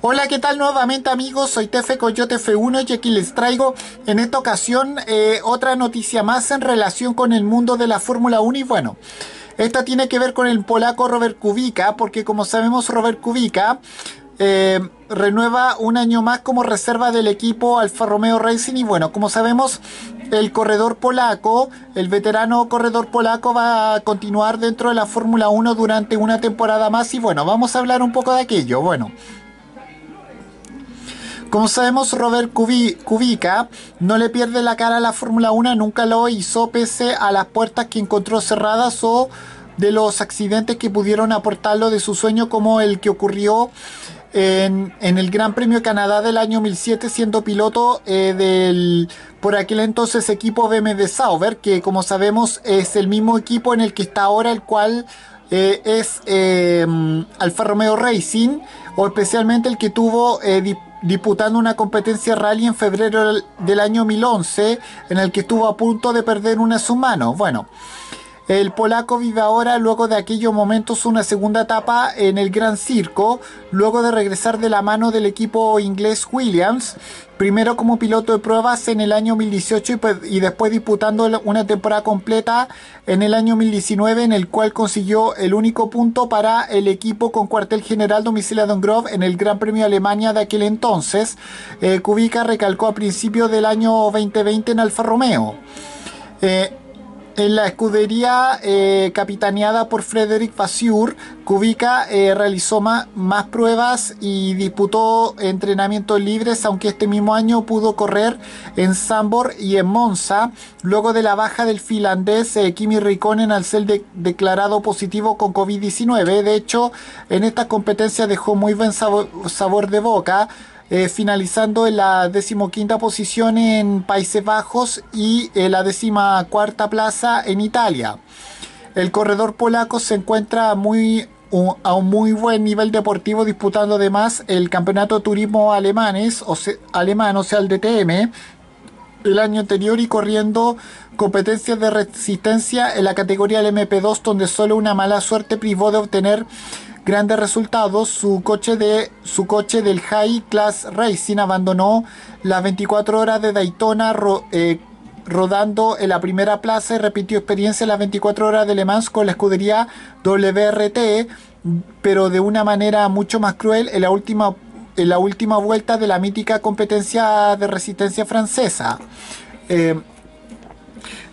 Hola, ¿qué tal nuevamente amigos? Soy Tefe Coyote F1 y aquí les traigo en esta ocasión eh, otra noticia más en relación con el mundo de la Fórmula 1 y bueno, esta tiene que ver con el polaco Robert Kubica porque como sabemos Robert Kubica eh, renueva un año más como reserva del equipo Alfa Romeo Racing y bueno, como sabemos el corredor polaco, el veterano corredor polaco va a continuar dentro de la Fórmula 1 durante una temporada más y bueno, vamos a hablar un poco de aquello. Bueno, como sabemos, Robert Kubica no le pierde la cara a la Fórmula 1, nunca lo hizo pese a las puertas que encontró cerradas o de los accidentes que pudieron aportarlo de su sueño como el que ocurrió en, el Gran Premio Canadá del año 2007 siendo piloto eh, del por aquel entonces equipo BMW Sauber que como sabemos es el mismo equipo en el que está ahora el cual eh, es eh, Alfa Romeo Racing o especialmente el que tuvo disputando una competencia rally en febrero del año 2011 en el que estuvo a punto de perder una su mano. Bueno, el polaco vive ahora, luego de aquellos momentos, una segunda etapa en el Gran Circo, luego de regresar de la mano del equipo inglés Williams, primero como piloto de pruebas en el año 2018 pues, y, después disputando una temporada completa en el año 2019 en el cual consiguió el único punto para el equipo con cuartel general domiciliado en Grove en el Gran Premio de Alemania de aquel entonces. Eh, Kubica recalcó a principios del año 2020 en Alfa Romeo. Eh, en la escudería eh, capitaneada por Frederick Vasseur, Kubica eh, realizó más, pruebas y disputó entrenamientos libres, aunque este mismo año pudo correr en Sambor y en Monza, luego de la baja del finlandés eh, Kimi Raikkonen al ser declarado positivo con COVID-19. De hecho, en esta competencia dejó muy buen sabor de boca. Eh, finalizando en la decimoquinta posición en Países Bajos y en la decimacuarta plaza en Italia. El corredor polaco se encuentra a un muy buen nivel deportivo disputando además el campeonato de turismo alemanes, o alemán, o sea el DTM, el año anterior y corriendo competencias de resistencia en la categoría del MP2 donde solo una mala suerte privó de obtener grandes resultados, su coche, de, su coche del High Class Racing abandonó las 24 horas de Daytona eh, rodando en la primera plaza y repitió experiencia en las 24 horas de Le Mans con la escudería WRT, pero de una manera mucho más cruel en la última, en la última vuelta de la mítica competencia de resistencia francesa. Eh,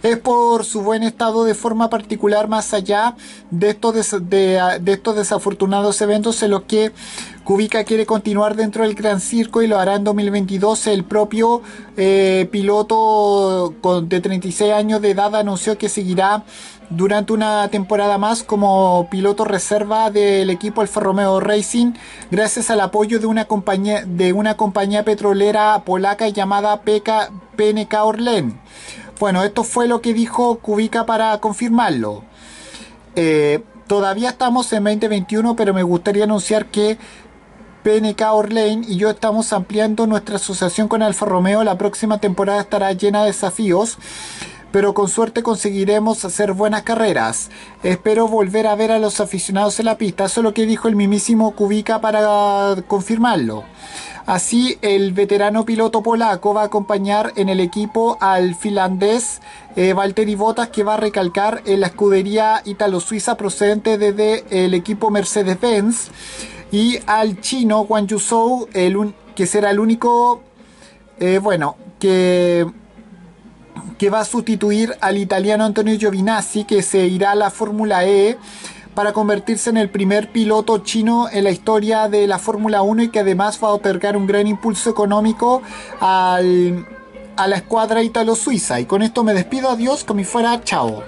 es por su buen estado de forma particular más allá de estos, de, estos desafortunados eventos en los que Kubica quiere continuar dentro del Gran Circo y lo hará en 2022. El propio eh, piloto de 36 años de edad anunció que seguirá durante una temporada más como piloto reserva del equipo Alfa Romeo Racing gracias al apoyo de una compañía, de una compañía petrolera polaca llamada PNK Orlen. Bueno, esto fue lo que dijo Kubica para confirmarlo. Eh, todavía estamos en 2021, pero me gustaría anunciar que PNK Orlane y yo estamos ampliando nuestra asociación con Alfa Romeo. La próxima temporada estará llena de desafíos, pero con suerte conseguiremos hacer buenas carreras. Espero volver a ver a los aficionados en la pista. Eso es lo que dijo el mismísimo Kubica para confirmarlo. Así, el veterano piloto polaco va a acompañar en el equipo al finlandés eh, Valtteri Bottas, que va a recalcar en la escudería italo-suiza procedente desde el equipo Mercedes-Benz, y al chino Wang Yuzhou, el que será el único, eh, bueno, que que va a sustituir al italiano Antonio Giovinazzi, que se irá a la Fórmula E para convertirse en el primer piloto chino en la historia de la Fórmula 1 y que además va a otorgar un gran impulso económico a la escuadra italo-suiza. Y con esto me despido, adiós, como fuera, chao.